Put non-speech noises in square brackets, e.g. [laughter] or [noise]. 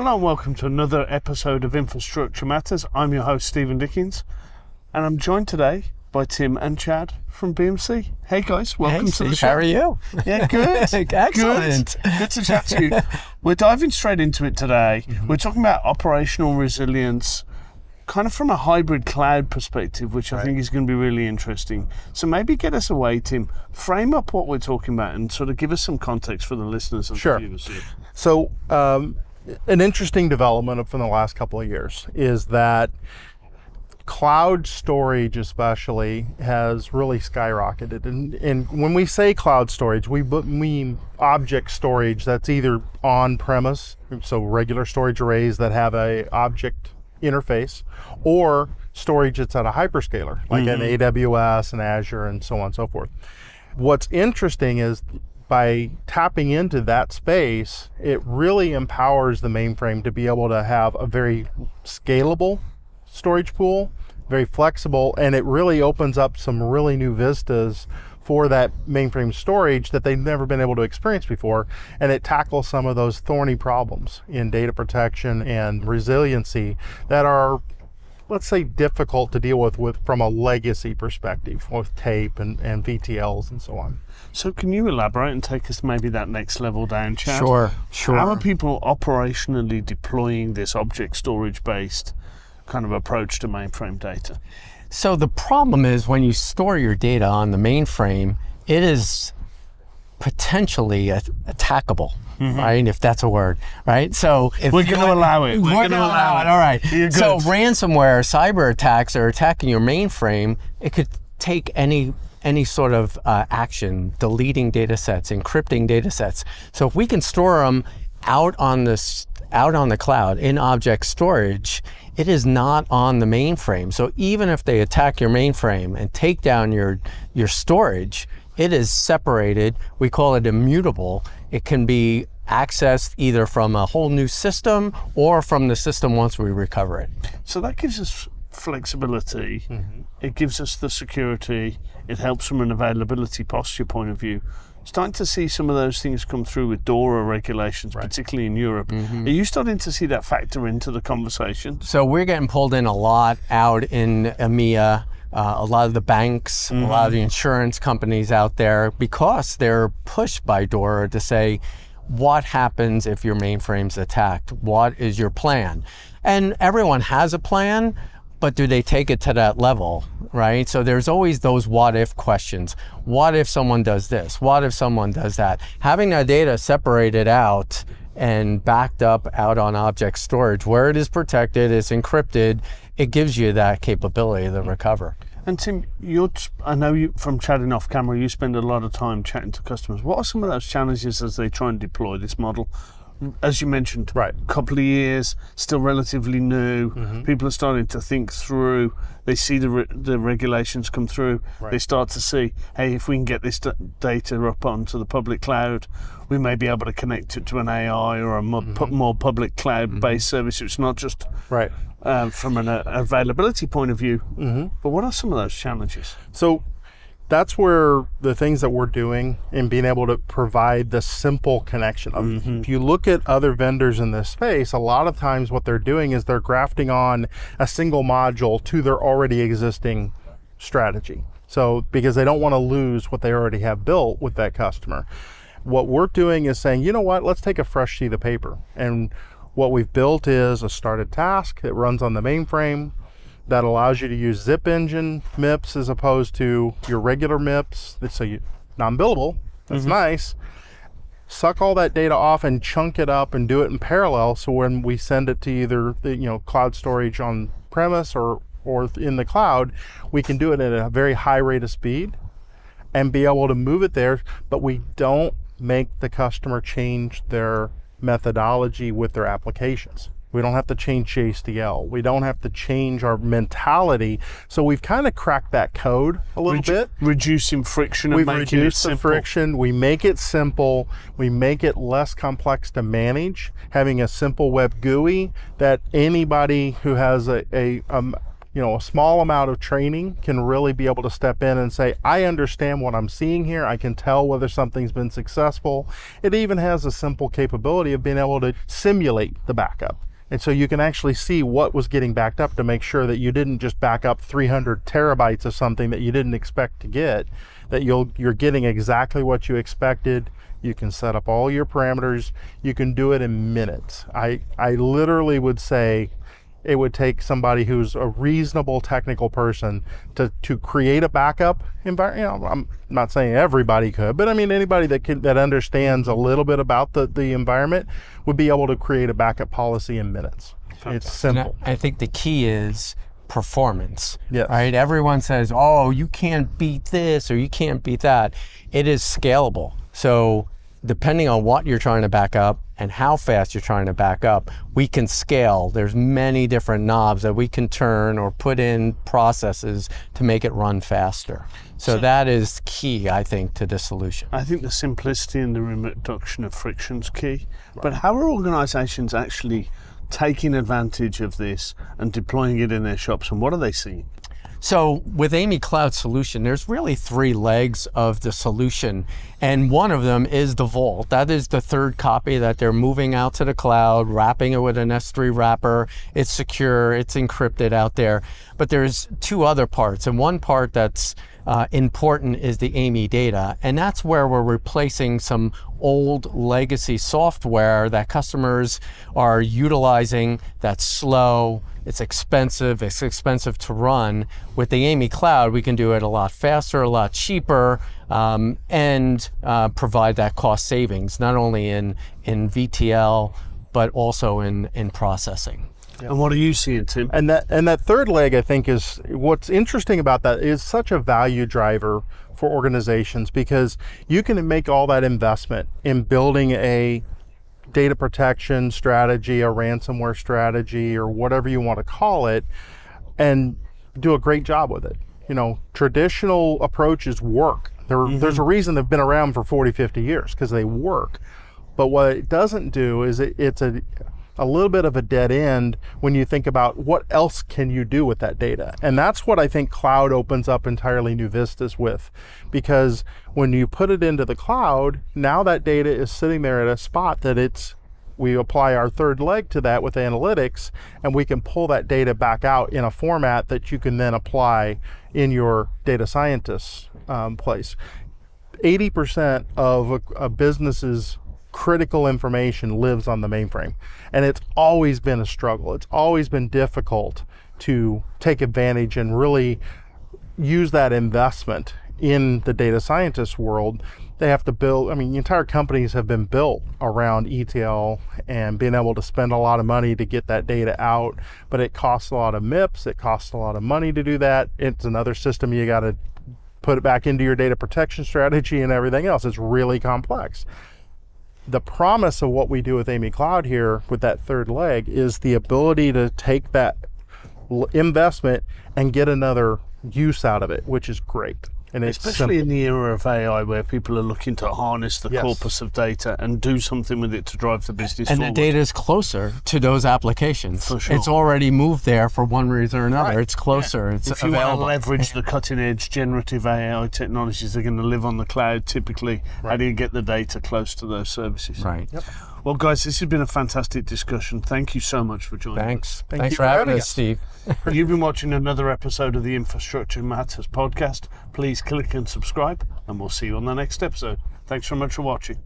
Hello and welcome to another episode of Infrastructure Matters. I'm your host, Steven Dickens, and I'm joined today by Tim and Chad from BMC. Hey guys, welcome hey, to the show. How are you? Yeah, good. [laughs] Excellent. Good. good to chat to you. We're diving straight into it today. Mm-hmm. We're talking about operational resilience, kind of from a hybrid cloud perspective, which I Right. think is going to be really interesting. So maybe get us away, Tim. Frame up what we're talking about and sort of give us some context for the listeners and Sure. the viewers here. So, um, an interesting development from the last couple of years is that cloud storage, especially, has really skyrocketed. And, and when we say cloud storage, we mean object storage that's either on premise, so regular storage arrays that have a object interface, or storage that's at a hyperscaler, like an mm-hmm. AWS and Azure and so on and so forth. What's interesting is by tapping into that space, it really empowers the mainframe to be able to have a very scalable storage pool, very flexible, and it really opens up some really new vistas for that mainframe storage that they've never been able to experience before. And it tackles some of those thorny problems in data protection and resiliency that are let's say difficult to deal with, with from a legacy perspective with tape and, and VTLs and so on. So can you elaborate and take us maybe that next level down, Chad? Sure, sure. How are people operationally deploying this object storage based kind of approach to mainframe data? So the problem is when you store your data on the mainframe, it is potentially a- attackable, right? If that's a word, right? So if Mm-hmm. We're gonna allow it. We're We're, gonna allow allow it. it. All right. So ransomware, cyber attacks are attacking your mainframe. It could take any any sort of uh, action, deleting data sets, encrypting data sets. So if we can store them out on this out on the cloud in object storage, it is not on the mainframe. So even if they attack your mainframe and take down your your storage, it is separated. We call it immutable. It can be accessed either from a whole new system or from the system once we recover it. So that gives us flexibility. Mm-hmm. It gives us the security. It helps from an availability posture point of view. Starting to see some of those things come through with DORA regulations, particularly in Europe. Mm-hmm. Are you starting to see that factor into the conversation? So we're getting pulled in a lot out in EMEA. Uh, a lot of the banks, a lot of the insurance companies out there, because they're pushed by DORA to say, what happens if your mainframe's attacked? What is your plan? And everyone has a plan, but do they take it to that level, right? So there's always those what if questions. What if someone does this? What if someone does that? Having that data separated out and backed up out on object storage where it is protected, it's encrypted, it gives you that capability to recover. And Tim, you're, I know you from chatting off camera, you spend a lot of time chatting to customers. What are some of those challenges as they try and deploy this model? As you mentioned, Right. a couple of years, still relatively new. People are starting to think through. They see the re- the regulations come through. They start to see, hey, if we can get this d- data up onto the public cloud, we may be able to connect it to an AI or a mo- pu- more public cloud-based service. It's not just Right. um, from an uh, availability point of view. Mm-hmm. But what are some of those challenges? So that's where the things that we're doing and being able to provide the simple connection. of mm-hmm. If you look at other vendors in this space, a lot of times what they're doing is they're grafting on a single module to their already existing strategy. So because they don't want to lose what they already have built with that customer. What we're doing is saying, you know what, let's take a fresh sheet of paper. And what we've built is a started task that runs on the mainframe that allows you to use zIIP engine MIPS as opposed to your regular MIPS. That's so you non-billable. That's nice. Suck all that data off and chunk it up and do it in parallel. So when we send it to either the you know cloud storage on premise or or in the cloud, we can do it at a very high rate of speed and be able to move it there. But we don't make the customer change their methodology with their applications. We don't have to change JSDL. We don't have to change our mentality. So we've kind of cracked that code a little Redu- bit. Reducing friction We've making it reduced the simple. friction. We make it simple. We make it less complex to manage. Having a simple web GUI that anybody who has a, a um, you know, a small amount of training can really be able to step in and say, I understand what I'm seeing here. I can tell whether something's been successful. It even has a simple capability of being able to simulate the backup. And so you can actually see what was getting backed up to make sure that you didn't just back up 300 terabytes of something that you didn't expect to get, that you'll, you're getting exactly what you expected. You can set up all your parameters. You can do it in minutes. I, I literally would say it would take somebody who's a reasonable technical person to, to create a backup environment. You know, I'm not saying everybody could, but I mean anybody that can, that understands a little bit about the, the environment would be able to create a backup policy in minutes. It's simple. I, I think the key is performance. Yes. Right? Everyone says, "Oh, you can't beat this or you can't beat that." It is scalable. So, depending on what you're trying to back up and how fast you're trying to back up, we can scale. There's many different knobs that we can turn or put in processes to make it run faster. So, that is key, I think, to this solution. I think the simplicity and the reduction of friction is key. But how are organisations actually taking advantage of this and deploying it in their shops, and what are they seeing? So with AMI Cloud Solution, there's really three legs of the solution. And one of them is the Vault. That is the third copy that they're moving out to the cloud, wrapping it with an S3 wrapper. It's secure, it's encrypted out there. But there's two other parts. And one part that's uh, important is the AMI data. And that's where we're replacing some old legacy software that customers are utilizing that's slow, it's expensive, it's expensive to run. With the AMI Cloud, we can do it a lot faster, a lot cheaper, um, and uh, provide that cost savings, not only in, in VTL, but also in, in processing. And what are you seeing, Tim? And that and that third leg, I think, is what's interesting about that is such a value driver for organizations because you can make all that investment in building a data protection strategy, a ransomware strategy, or whatever you want to call it, and do a great job with it. You know, traditional approaches work. There, mm-hmm. There's a reason they've been around for 40, 50 years because they work. But what it doesn't do is it, it's a a little bit of a dead end when you think about what else can you do with that data. And that's what I think cloud opens up entirely new vistas with. Because when you put it into the cloud, now that data is sitting there at a spot that it's we apply our third leg to that with analytics and we can pull that data back out in a format that you can then apply in your data scientist um, place 80% of a, a business's critical information lives on the mainframe. And it's always been a struggle. It's always been difficult to take advantage and really use that investment in the data scientist world. They have to build, I mean, entire companies have been built around ETL and being able to spend a lot of money to get that data out, but it costs a lot of MIPS, it costs a lot of money to do that. It's another system you got to put it back into your data protection strategy and everything else. It's really complex the promise of what we do with AMI Cloud here with that third leg is the ability to take that investment and get another use out of it, which is great. And especially simple. in the era of AI, where people are looking to harness the yes. corpus of data and do something with it to drive the business and forward. the data is closer to those applications. For sure. It's already moved there for one reason or another. Right. It's closer. Yeah. It's if you available. want to leverage the cutting edge generative AI technologies, they're going to live on the cloud. Typically, right. how do you get the data close to those services? Right. Yep. Well, guys, this has been a fantastic discussion. Thank you so much for joining Thanks. us. Thank Thanks for, for having us, Steve. [laughs] You've been watching another episode of the Infrastructure Matters podcast. Please click and subscribe, and we'll see you on the next episode. Thanks so much for watching.